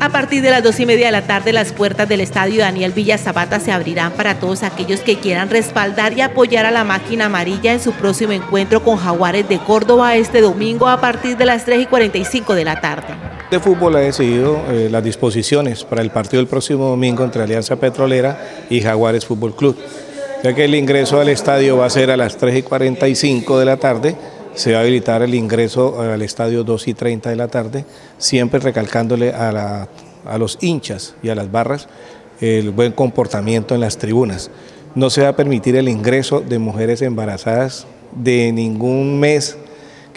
A partir de las dos y media de la tarde, las puertas del estadio Daniel Villa Zapata se abrirán para todos aquellos que quieran respaldar y apoyar a la máquina amarilla en su próximo encuentro con Jaguares de Córdoba este domingo a partir de las 3 y 45 de la tarde. De fútbol ha decidido eh, las disposiciones para el partido del próximo domingo entre Alianza Petrolera y Jaguares Fútbol Club. Ya que el ingreso al estadio va a ser a las 3 y 45 de la tarde se va a habilitar el ingreso al estadio 2 y 30 de la tarde, siempre recalcándole a, a los hinchas y a las barras el buen comportamiento en las tribunas. No se va a permitir el ingreso de mujeres embarazadas de ningún mes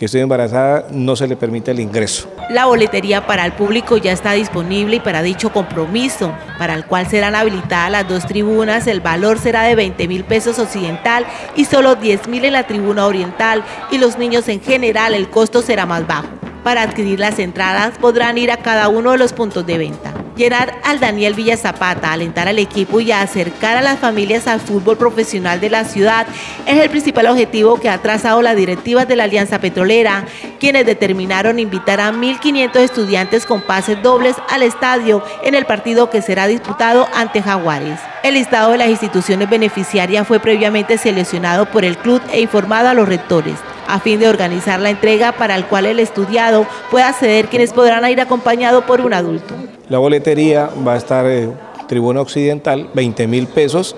que esté embarazada, no se le permite el ingreso. La boletería para el público ya está disponible y para dicho compromiso, para el cual serán habilitadas las dos tribunas, el valor será de 20 mil pesos occidental y solo 10 mil en la tribuna oriental y los niños en general el costo será más bajo. Para adquirir las entradas podrán ir a cada uno de los puntos de venta. Llenar al Daniel Villa Zapata, alentar al equipo y acercar a las familias al fútbol profesional de la ciudad es el principal objetivo que ha trazado las directivas de la Alianza Petrolera, quienes determinaron invitar a 1.500 estudiantes con pases dobles al estadio en el partido que será disputado ante Jaguares. El listado de las instituciones beneficiarias fue previamente seleccionado por el club e informado a los rectores a fin de organizar la entrega para el cual el estudiado pueda acceder quienes podrán ir acompañado por un adulto. La boletería va a estar en eh, tribuna occidental, 20 mil pesos,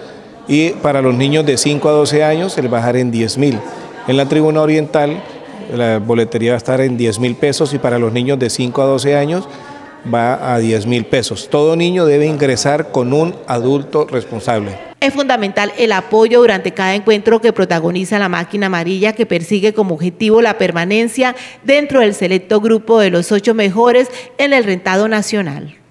y para los niños de 5 a 12 años a bajar en 10 mil. En la tribuna oriental la boletería va a estar en 10 mil pesos y para los niños de 5 a 12 años va a 10 mil pesos. Todo niño debe ingresar con un adulto responsable. Es fundamental el apoyo durante cada encuentro que protagoniza la máquina amarilla que persigue como objetivo la permanencia dentro del selecto grupo de los ocho mejores en el rentado nacional.